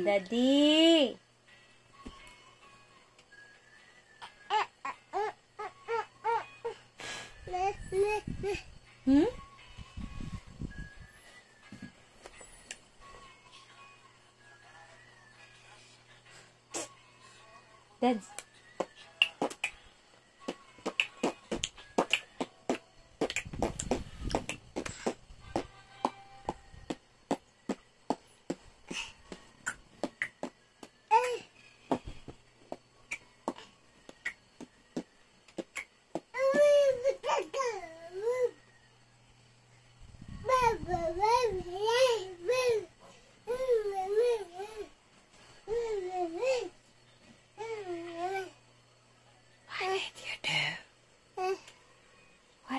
Daddy. Hmm? Dads.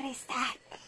What is that?